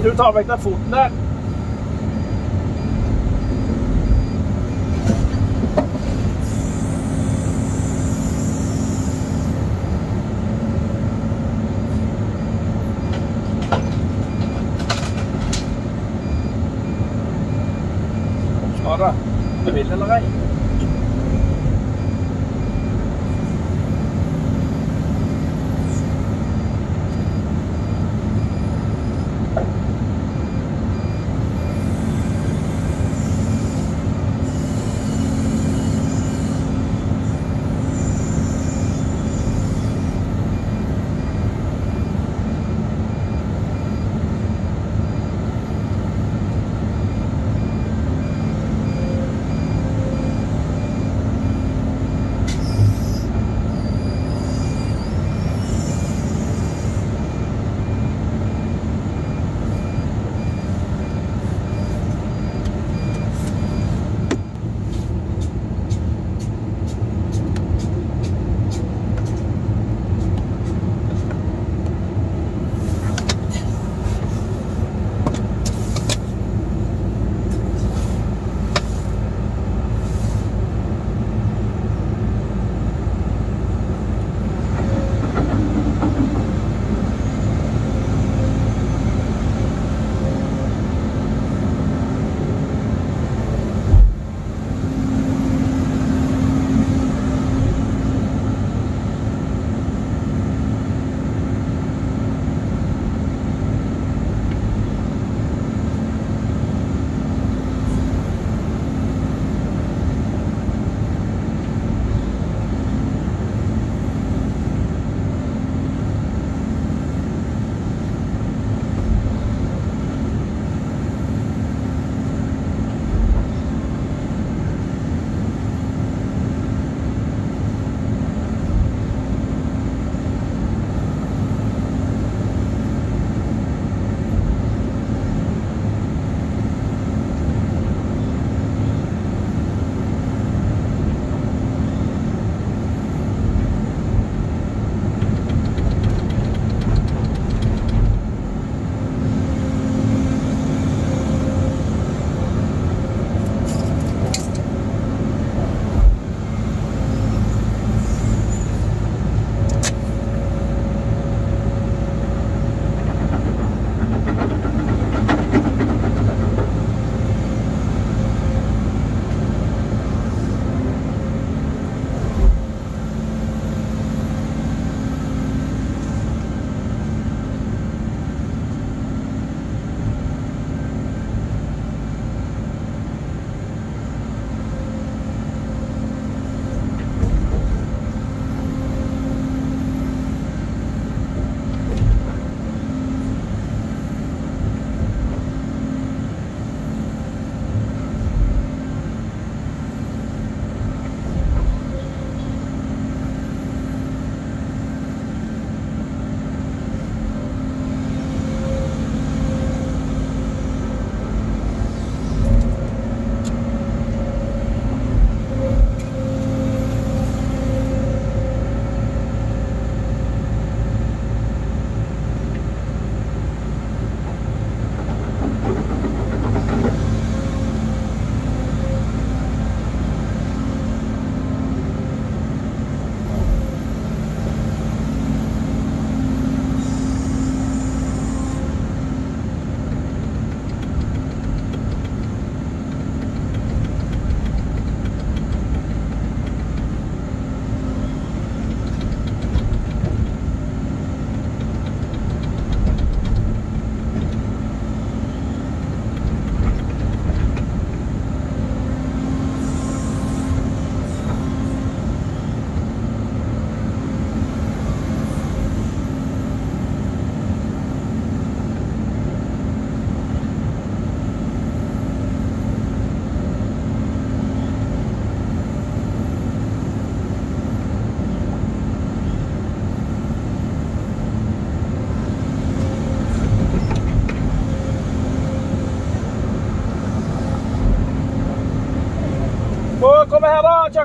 Gidder du ta vekk den foten der?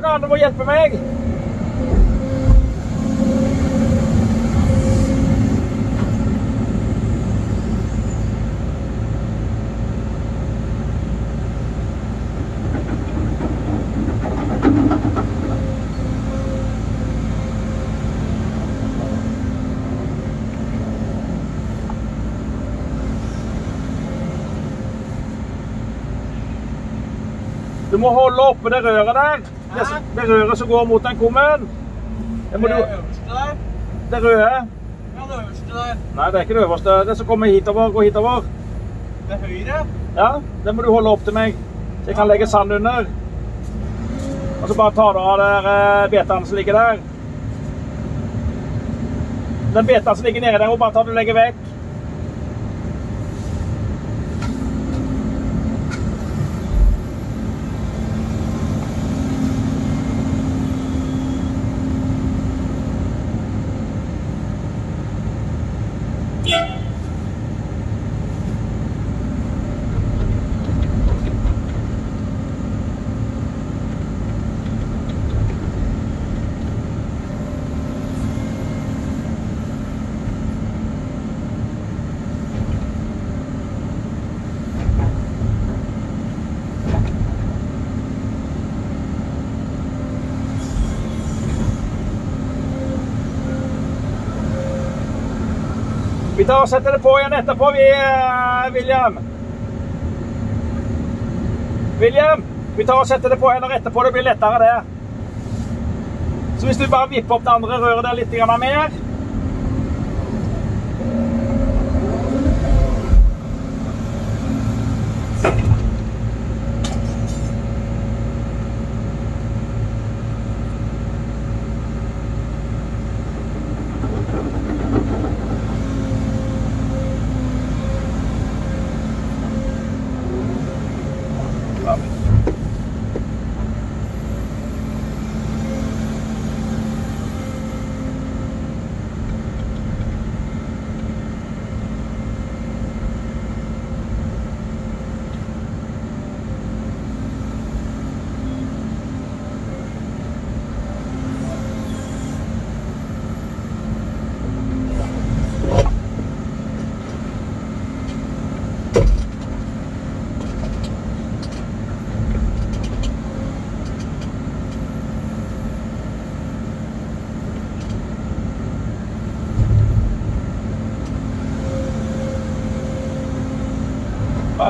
só moet mulher para mig! Du må holde oppe det. Det, det røret som går mot den kummen. Det må Det øverste der. Det røde. Ja, det øverste der. Nei, det er ikke det øverste. Det som kommer hitover, går hitover. Det høyre. Ja, det må du holde opp til meg. Så jeg kan legge sand under. Og så bare tar du av der eh, betene som ligger der. Den betaen som ligger nede der, og bare ta du og legge vekk. Vi tar og setter det på igjen etterpå, vi, eh, William. William, vi tar og setter det på igjen etterpå. Det blir lettere, det. Så hvis du bare vipper opp det andre røret der litt mer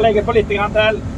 legge på litt til.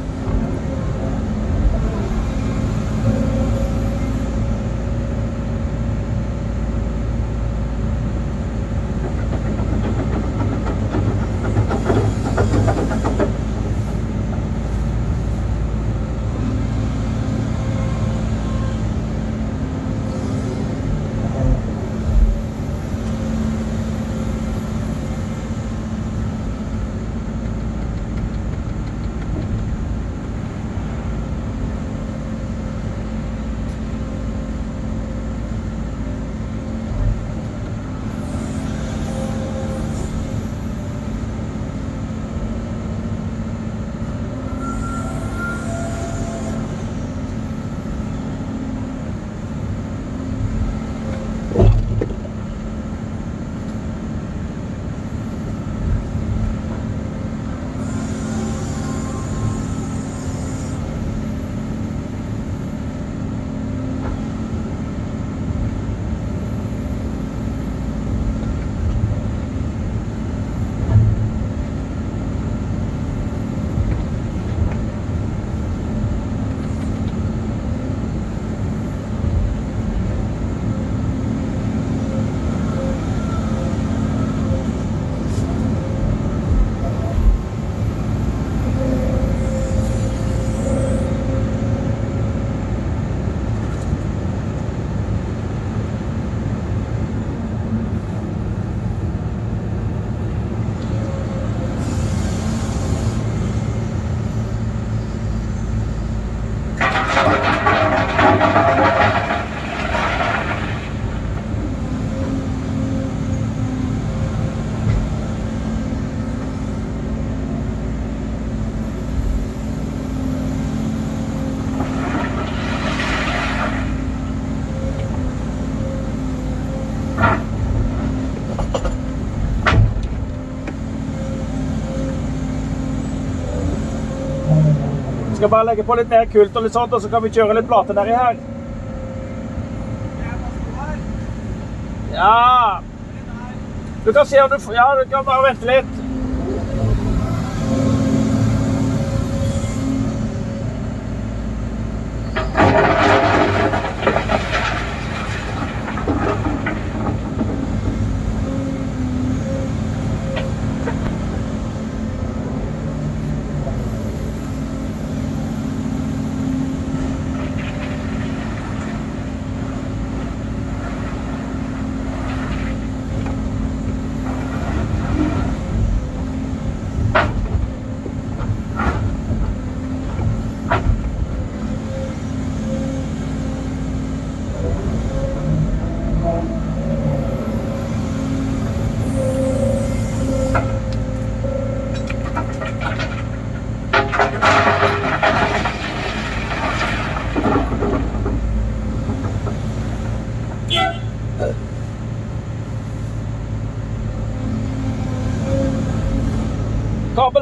Skal bare legge på litt mer kult og litt sånt, og så kan vi kjøre litt plate nedi her. Ja. Du kan se om du Ja, du kan bare vente litt.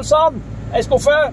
sommes? Est-ce qu'on fait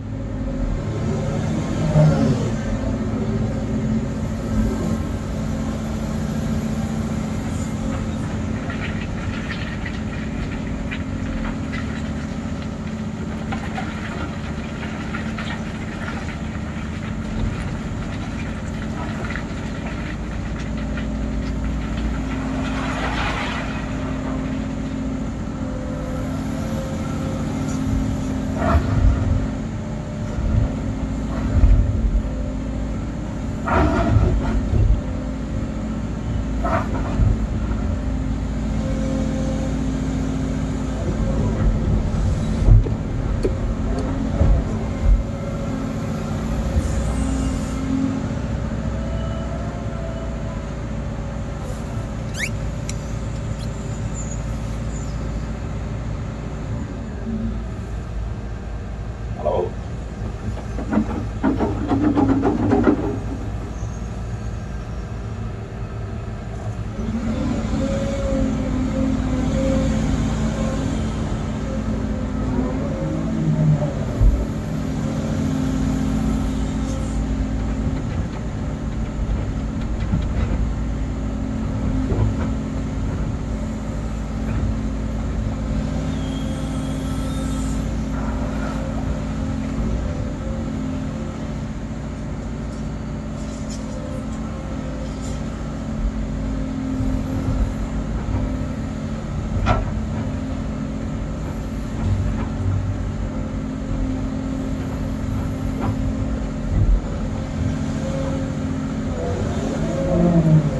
Oh.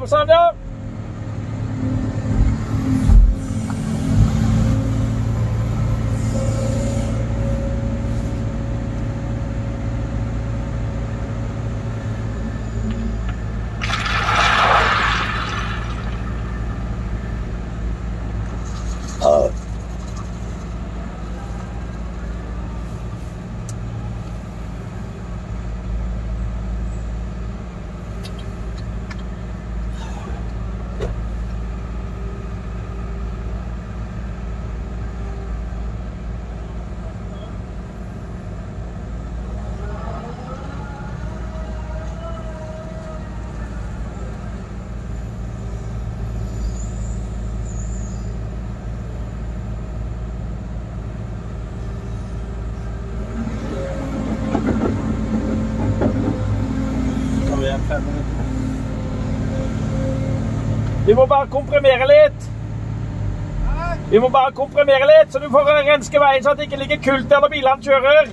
Papa Sundell. Bare komprimere litt. Vi må bare komprimere litt, så du får renske veien så at det ikke ligger kult der når bilene kjører.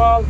Med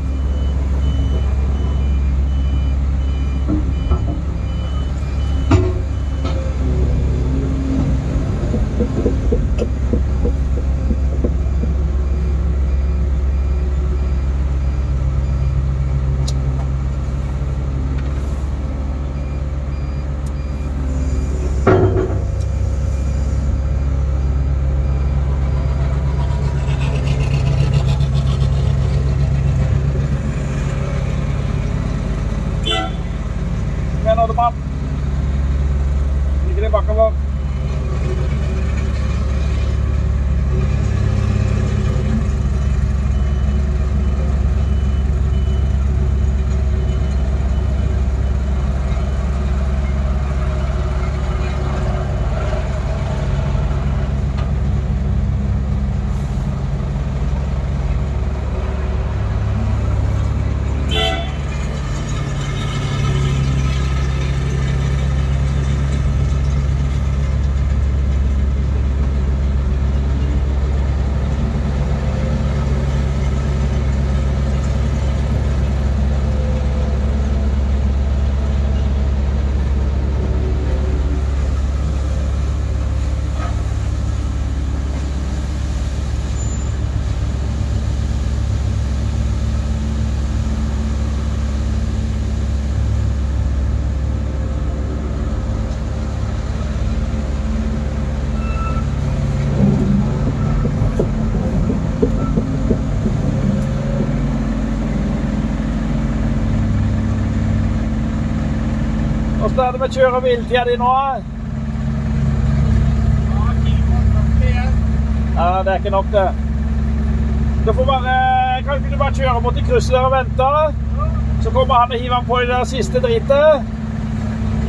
Åssen er det med kjøre- og hviletida di nå? eh? Ja, det er ikke nok, det. Du får bare, kan ikke du bare kjøre mot i krysset der og vente? Så kommer han og hiver han på i det siste dritet.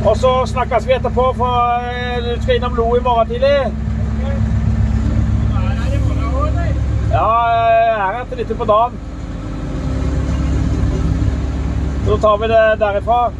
Og så snakkes vi etterpå, for eh, du skal innom Lo i morgen tidlig. Ja, jeg er etter litt på dagen. Så tar vi det derifra.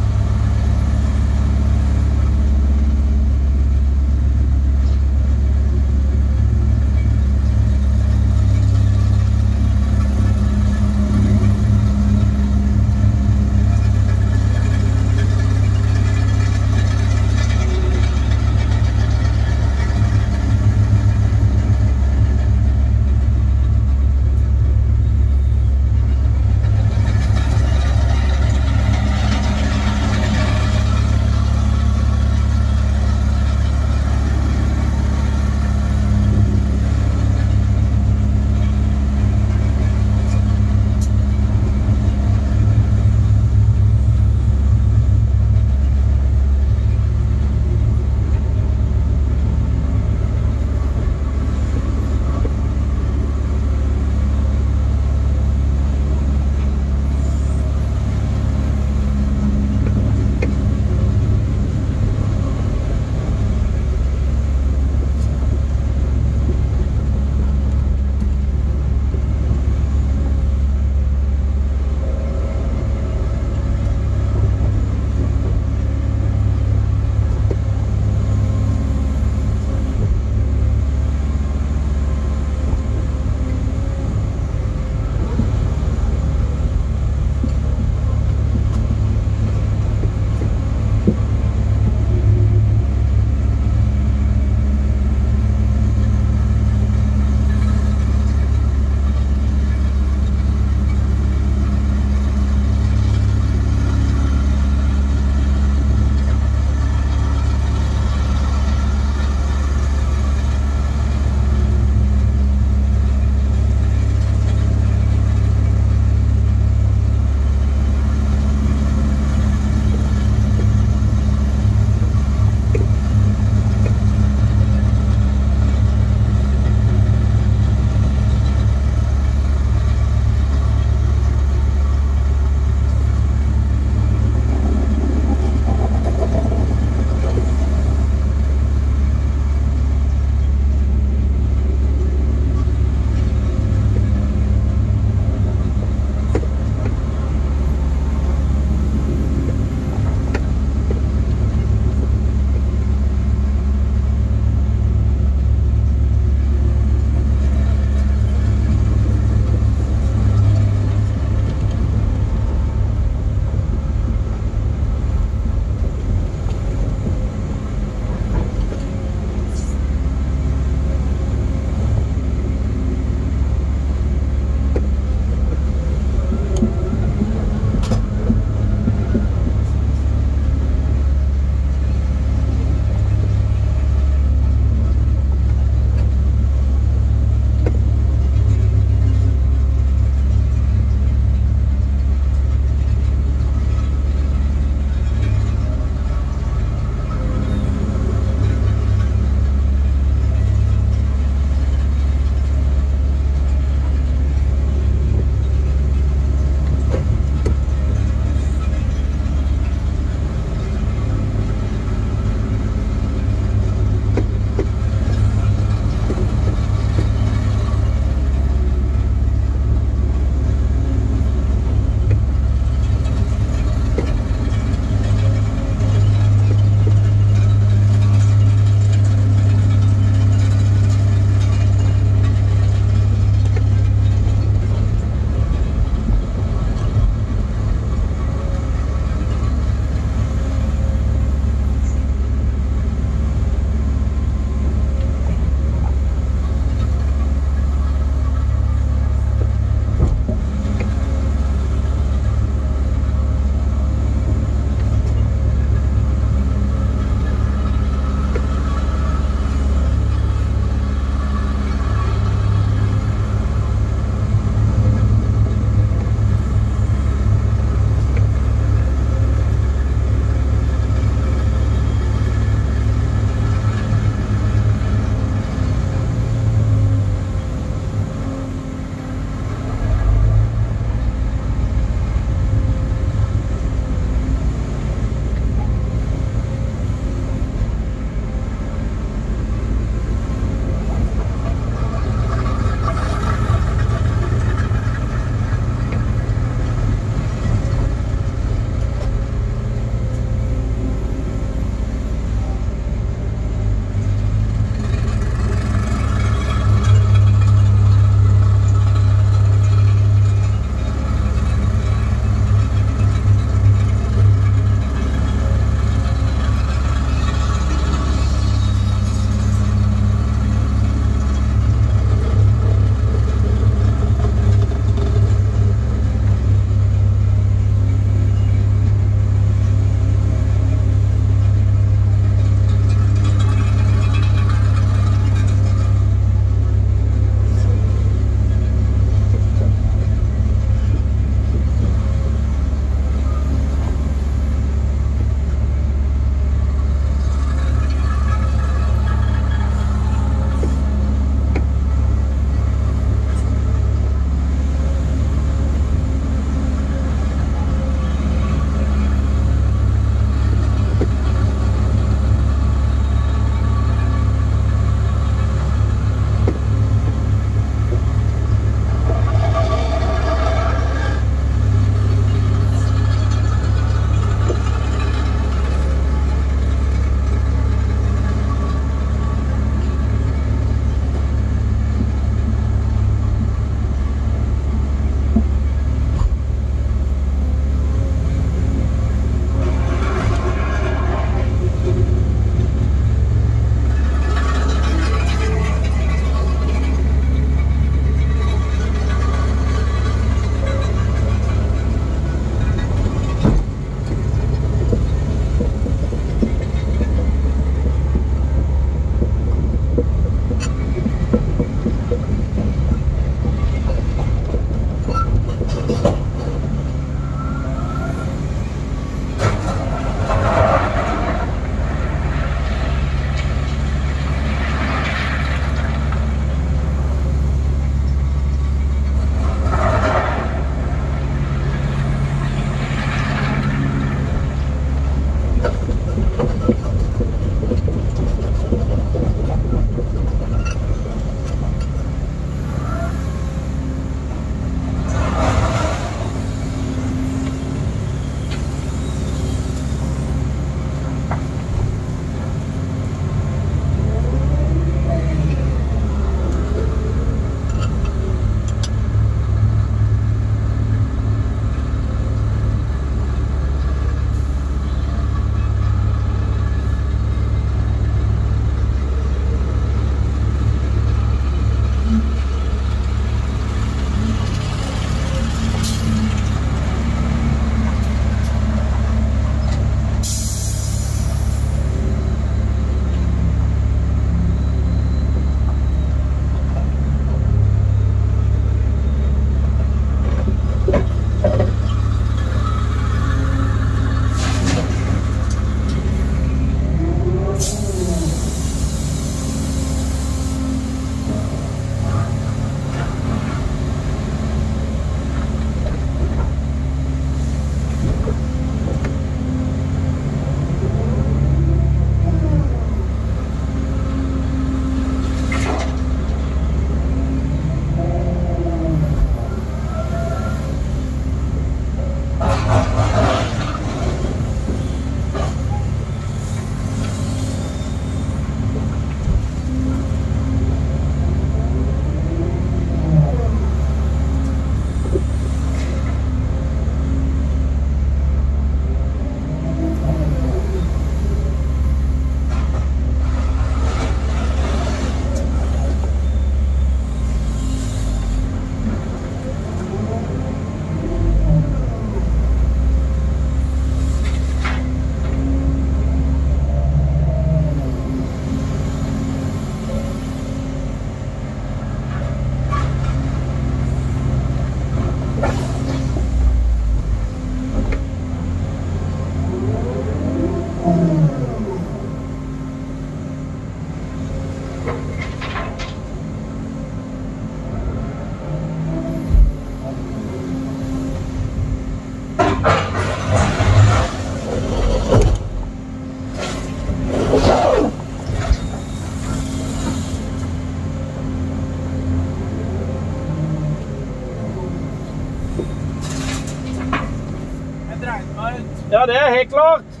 Ja, det er helt klart.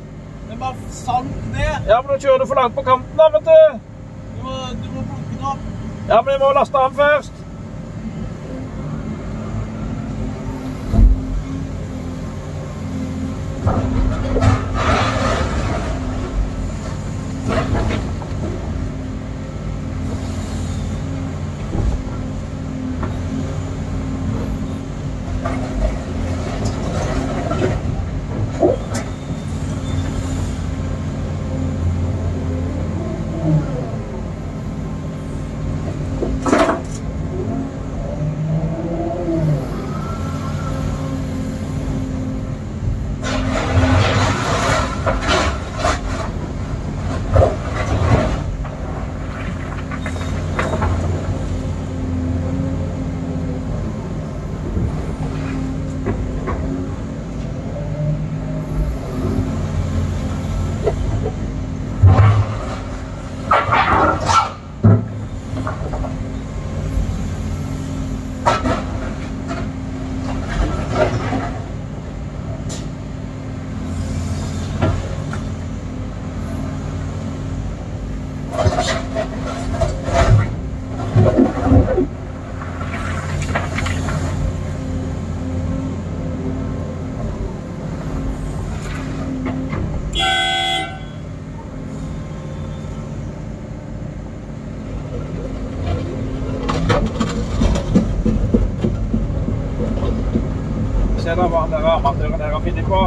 Den bare sank ned. Ja, men nå kjører du for langt på kanten da, vet du. Du må, du må plukke den opp. Ja, men jeg må laste den først. Se da hva dere amatørene her har funnet på.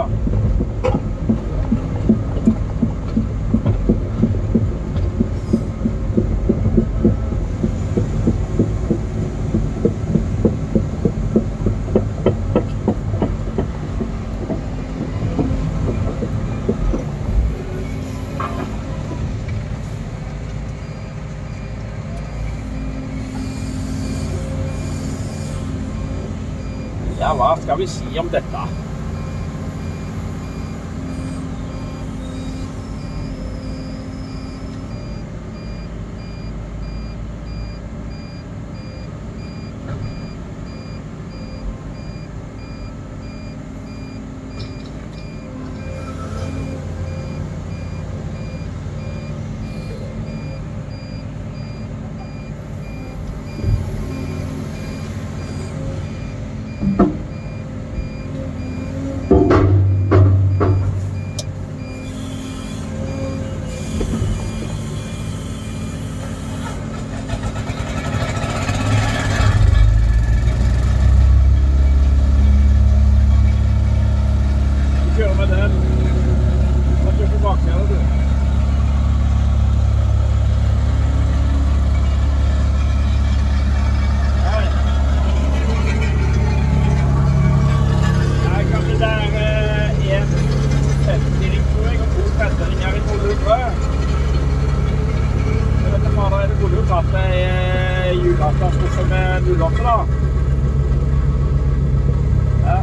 Ja, hva skal vi si om dette? Du kjører med den. Da kjører du baksiden, du. Nei. Nei, kanskje det er eh, en 50-ring, tror jeg, og to 30-ringer i 200. Jeg vet ikke, fader, er det tatt ei hjulavstandsskuffe med 08, da. Ja.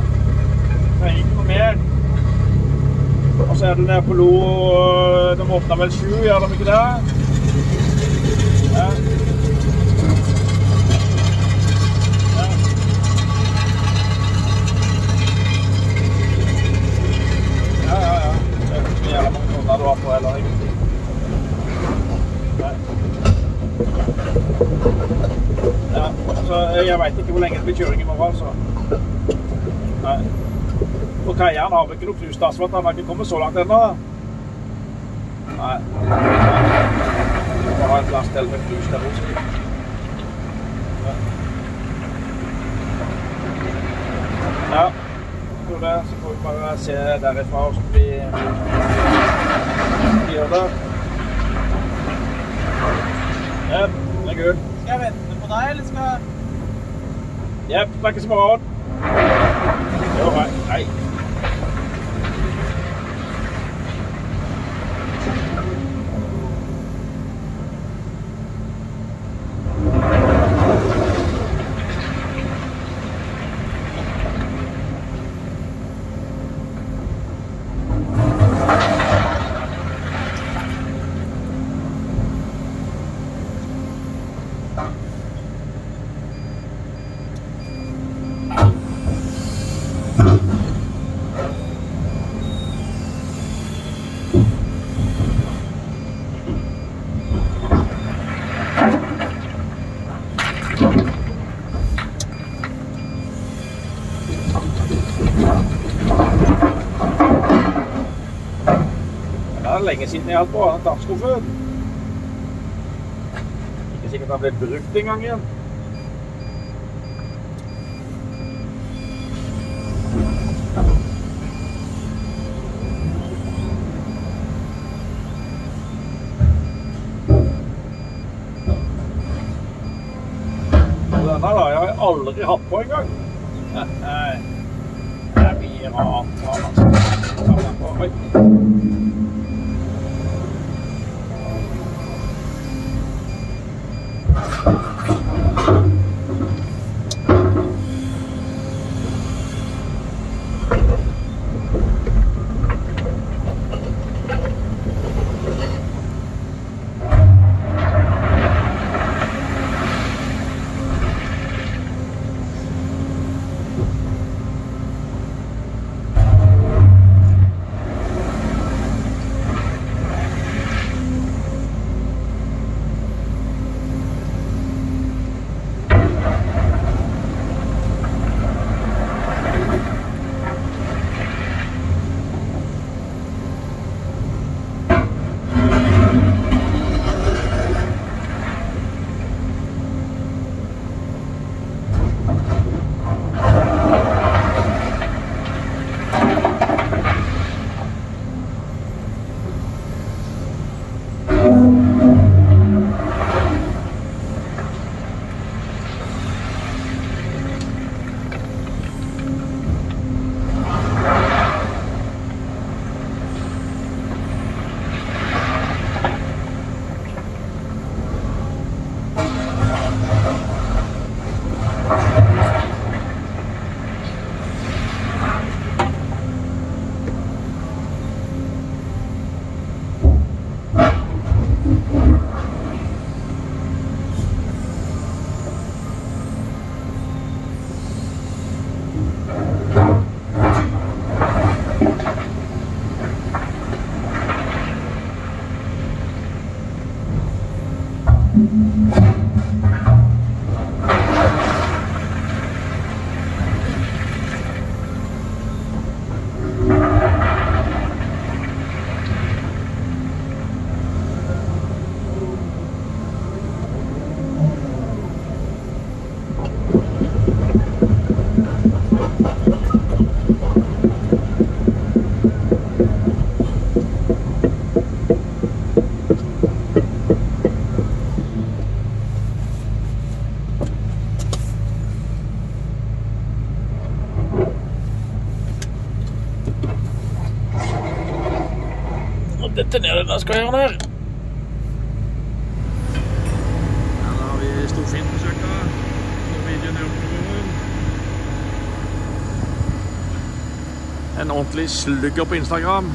Trenger ikke noe mer. Og så er det nede på Lo De åpner vel sju, gjør de ikke det? Ja. Ja, ja, ja. Det er ikke så jævla mange kroner du har på heller, egentlig. Så jeg vet ikke hvor lenge det blir kjøring i morgen, altså. Nei. Og Kaieren har vi ikke noe knust asfalt. Han har ikke kommet så langt ennå. Nei. Vi må ha et til med knust der også. Ja. Så får vi bare se derifra hvordan vi gjør det. Ja, det er good. Skal jeg vente på deg, eller skal jeg... Jepp, snakkes i morgen. Jo, hei. Hei. er lenge siden jeg har hatt på den dagskuffen. Ikke sikkert den ble brukt engang igjen. Denne har jeg aldri hatt på engang. Hva skal jeg gjøre der? Her har vi storfint besøk av Norwegian Airport. En ordentlig slugger på Instagram.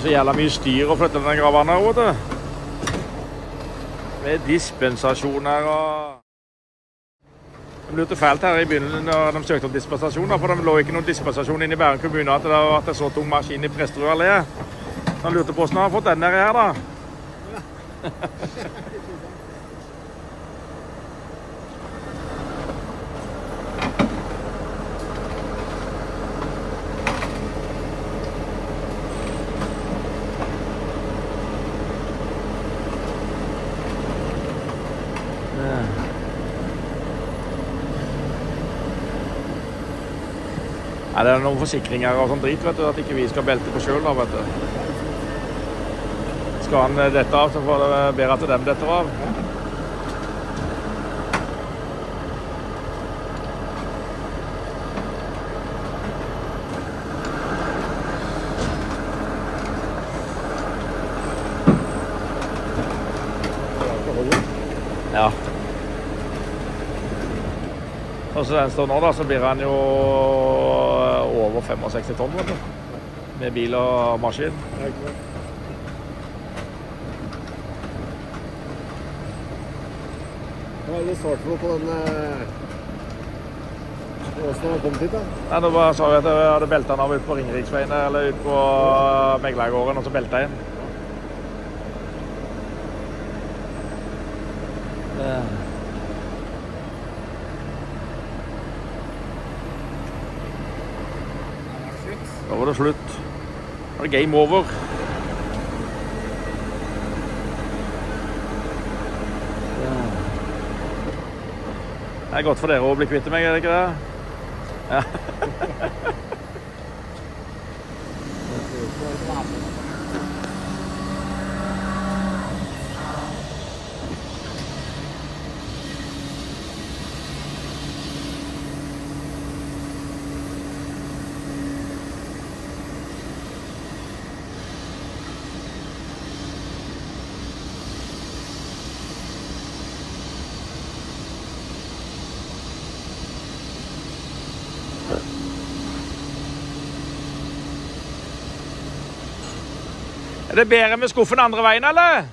Er så jævla mye styr å flytte denne gravene her, vet du. Med dispensasjoner og Det lurte fælt her i begynnelsen når de søkte om dispensasjon, for det lå ikke noen dispensasjon inne i Bærum kommune at det var en så tung maskin i Presterud allé. Så han lurte på hvordan han har fått den her, da. Nei, det er noen forsikringer og sånn drit, vet du, at ikke vi skal belte på sjøl, da, vet du. Skal han eh, dette av, så får det bedre at dem detter av. Ja. Og så den står nå, da, så blir han jo over 65 tonn, vet du. Med bil og maskin. Hva er det svart for på den eh, Åssen har du kommet hit, da? Nei, nå bare sa vi at jeg hadde belta den av ute på Ringeriksveien eller ute på Meglergården, og så belta jeg inn. Det- Da var det slutt. Da er det game over. Det er godt for dere å bli kvitt meg, er det ikke det? Ja. Det bedre med skuffen andre veien, eller?